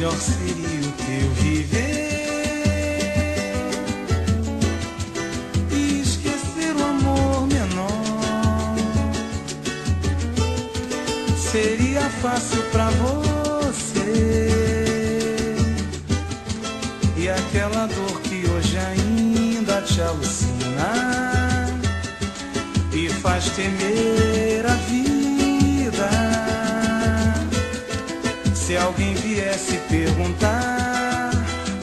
melhor seria o teu viver e esquecer o amor menor. Seria fácil pra você. E aquela dor que hoje ainda te alucina e faz temer a vida. Se alguém viesse perguntar,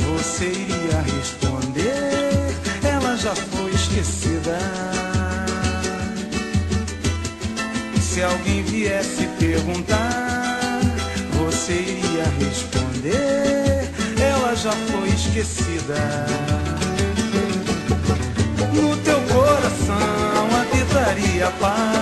você iria responder: ela já foi esquecida. Se alguém viesse perguntar, você iria responder: ela já foi esquecida. No teu coração habitaria paz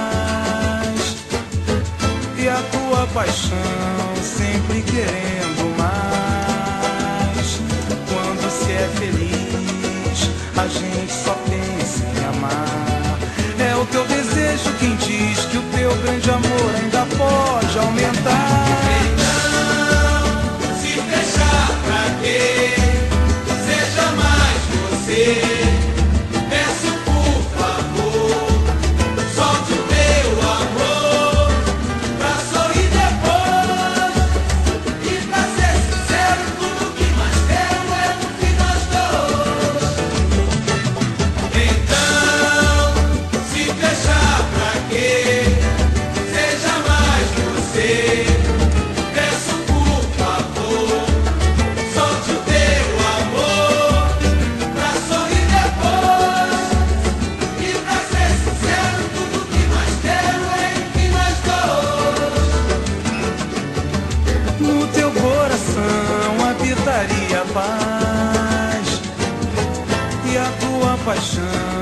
tua paixão sempre querendo mais. Quando se é feliz, a gente só pensa em amar. É o teu desejo quem diz que o teu grande amor ainda pode aumentar. Paz e a tua paixão